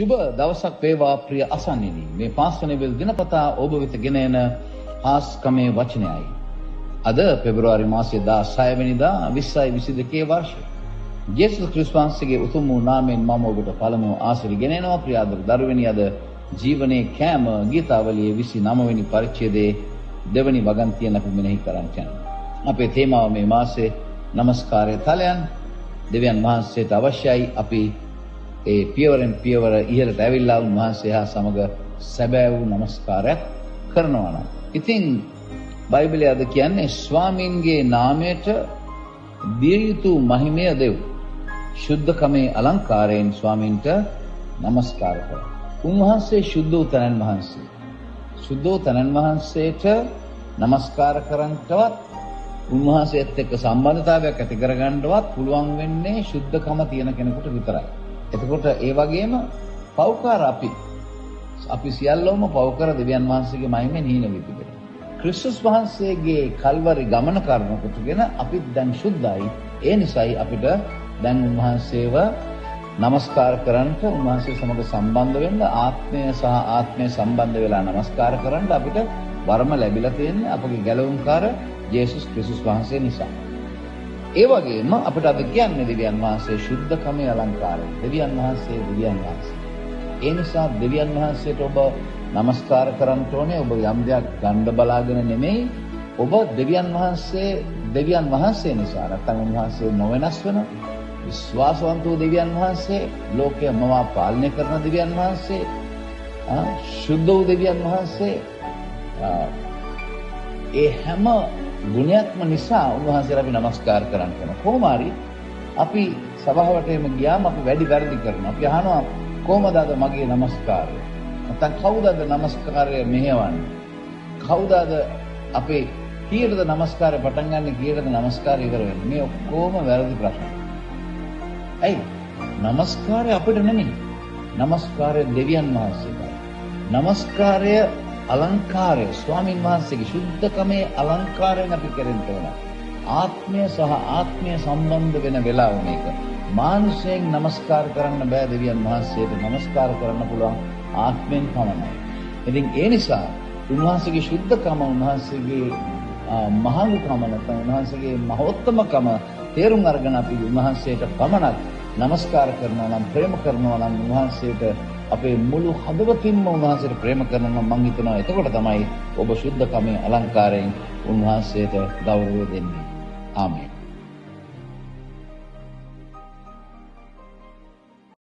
සුබ දවසක් වේවා ප්‍රිය අසන්නිනි. මේ පාස්වනවිල් දිනපතා ඔබ වෙත ගෙන එන හාස්කමේ වචනයයි. අද පෙබරවාරි මාසයේ 16 වෙනිදා 20යි 22 වර්ෂය. ජේසුස් ක්‍රිස්තුස් වහන්සේගේ උතුම් වූ නාමයෙන් මම ඔබට පළමුව ආශිර්වාද ගෙන එනවා ප්‍රිය ආදර දරුවනි අද ජීවනයේ කෑම ගීතාවලියේ 29 වෙනි පරිච්ඡේදයේ දෙවනි වගන්තියන අපි මෙනෙහි කරන්න යනවා. අපේ තේමාව මේ මාසේ নমස්කාරය තලයන් දෙවියන් වහන්සේට අවශ්‍යයි අපි ඒ පියවරෙන් පියවර ඉහළට ඇවිල්ලා උන්වහන්සේ හා සමග සැබෑ වූ নমස්කාරයක් කරනවා නම්. ඉතින් බයිබලය අද කියන්නේ ස්වාමින්ගේ නාමයට දිය යුතු මහිමය දෙව්. ශුද්ධකමේ අලංකාරයෙන් ස්වාමින්ට নমස්කාර කරනවා. උන්වහන්සේ සුද්ධ වූ තනන් වහන්සේ. සුද්ධ වූ තනන් වහන්සේට নমස්කාර කරන්ටවත් උන්වහන්සේත් එක්ක සම්බන්ධතාවයක් ඇති කරගන්නවත් පුළුවන් වෙන්නේ සුද්ධකම තියෙන කෙනෙකුට විතරයි. එතකොට ඒ වගේම පෞකාර අපි අපි සියල්ලම පෞකාර දෙවියන් වහන්සේගේ මහිමෙන් හීන වී තිබෙනවා. ක්‍රිස්තුස් වහන්සේගේ කල්වරි ගමන කරුණු කොටගෙන අපි දැන් සුද්ධයි. ඒ නිසායි අපිට දැන් උන්වහන්සේව নমස්කාර කරන්නට උන්වහන්සේ සමග සම්බන්ධ වෙන්න ආත්මය සහ ආත්මය සම්බන්ධ වෙලා নমස්කාර කරන්න අපිට වරම ලැබිලා තියෙන්නේ අපගේ ගැලවුම්කාර ජේසුස් ක්‍රිස්තුස් වහන්සේ නිසා. ඒ වගේම අපිට අද කියන්නේ දෙවියන් වහන්සේ ශුද්ධකමේ අලංකාරය. දෙවියන් වහන්සේ දෙවියන් වහන්සේ. ඒ නිසා දෙවියන් වහන්සේට ඔබ নমස්කාර කරන්න ඕනේ. ඔබ යම් දෙයක් ගන්න බලාගෙන නෙමෙයි. ඔබ දෙවියන් වහන්සේ දෙවියන් වහන්සේ නිසා නැත්නම් උන්වහන්සේ නොවෙනස් වෙන විශ්වාසවන්ත වූ දෙවියන් වහන්සේ ලෝකය මවා පාලනය කරන දෙවියන් වහන්සේ ශුද්ධ වූ දෙවියන් වහන්සේ ඒ හැම ගුණයක්ම නිසා උන්වහන්සේලා අපි নমස්කාර කරන්න යනවා. කොහොම හරි අපි සභාවටම ගියාම අපි වැඩි වැරදි කරනවා. අපි අහනවා කොහමද අද මගේ নমස්කාරය? නැත්නම් කවුද අද নমස්කාරය මෙහෙවන්නේ? කවුද අද අපේ කීයටද নমස්කාරය පටන් ගන්න කීයටද নমස්කාරය ඉවර වෙන්නේ? මේ ඔක්කොම වැරදි ප්‍රශ්න. ඇයි? নমස්කාරය අපිට නෙමෙයි. নমස්කාරය දෙවියන් වහන්සේට. নমස්කාරය අලංකාරය ස්වාමින් වහන්සේගේ ශුද්ධකමේ අලංකාරයෙන් අපි කරෙන්න ඕන. ආත්මය සහ ආත්මය සම්බන්ධ වෙන වෙලාව මේක. මානසයෙන් নমස්කාර කරන්න බෑ දෙවියන් වහන්සේට নমස්කාර කරන්න පුළුවන් ආත්මයෙන් පමණයි. ඉතින් ඒ නිසා උන්වහන්සේගේ ශුද්ධකම උන්වහන්සේගේ මහානුකම නැත්නම් උන්වහන්සේගේ මහෝත්තමකම තේරුම් අරගෙන අපි උන්වහන්සේට පමණක් নমස්කාර කරනවා නම් ප්‍රේම කරනවා නම් උන්වහන්සේට අපේ මුළු හදවතින්ම උන්වහන්සේට ප්‍රේම කරනවා මම හිතනවා එතකොට තමයි ඔබ ශුද්ධකමේ අලංකාරයෙන් උන්වහන්සේට ගෞරවය දෙන්නේ. ආමේන්.